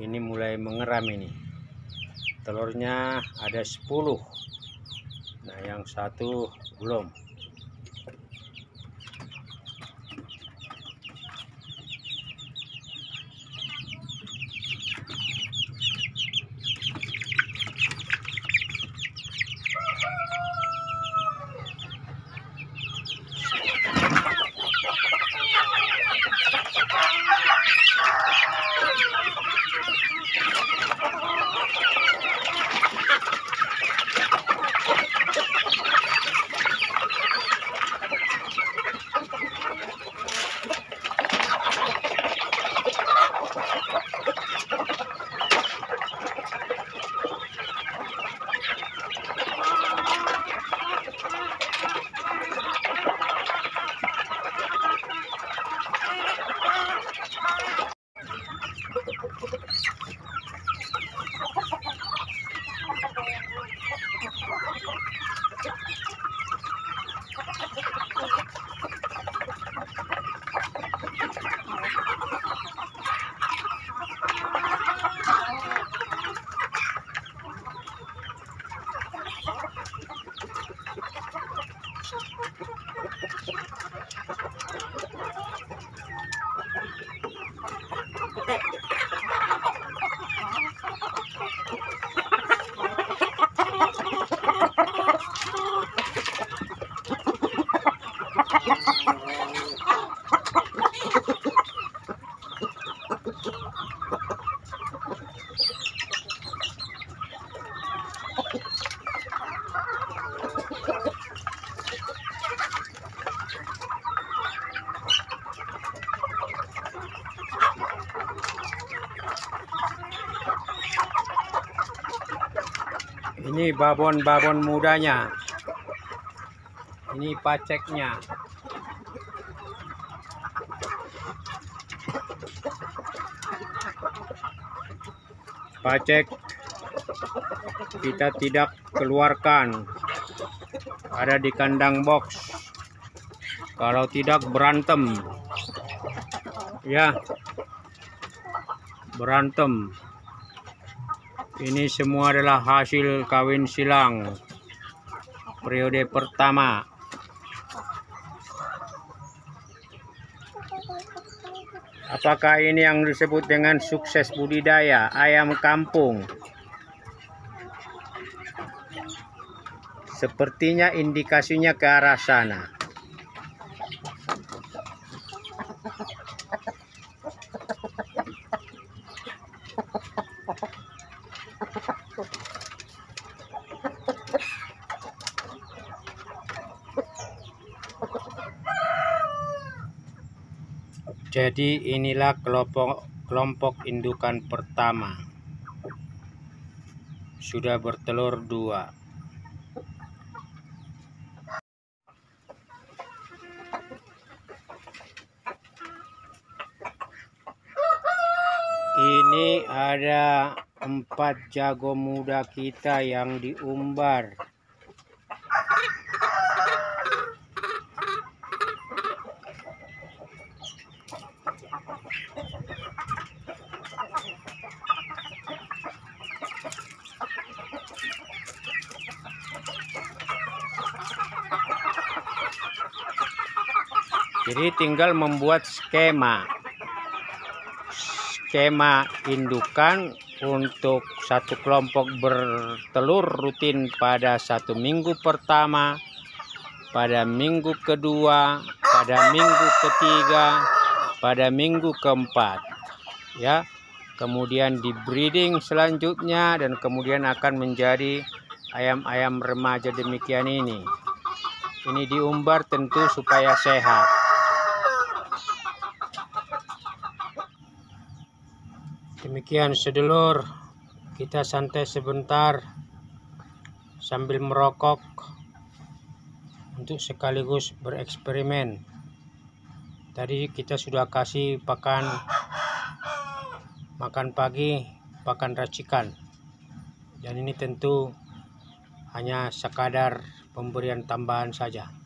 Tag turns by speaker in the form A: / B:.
A: ini mulai mengeram ini. Telurnya ada 10 nah yang satu belum ini babon-babon mudanya. Ini paceknya. Pacek kita tidak keluarkan. Ada di kandang box. Kalau tidak berantem. Ya. Berantem ini semua adalah hasil kawin silang periode pertama Apakah ini yang disebut dengan sukses budidaya ayam kampung? Sepertinya indikasinya ke arah sana. Jadi inilah kelompok kelompok indukan pertama. Sudah bertelur dua. Ini ada empat jago muda kita yang diumbar. Jadi tinggal membuat skema. Skema indukan untuk satu kelompok bertelur rutin pada satu minggu pertama, pada minggu kedua, pada minggu ketiga, pada minggu keempat. Ya. Kemudian di breeding selanjutnya dan kemudian akan menjadi ayam-ayam remaja demikian ini. Ini diumbar tentu supaya sehat. Demikian sedulur, kita santai sebentar sambil merokok untuk sekaligus bereksperimen. Tadi kita sudah kasih pakan makan pagi, pakan racikan. Dan ini tentu hanya sekadar pemberian tambahan saja.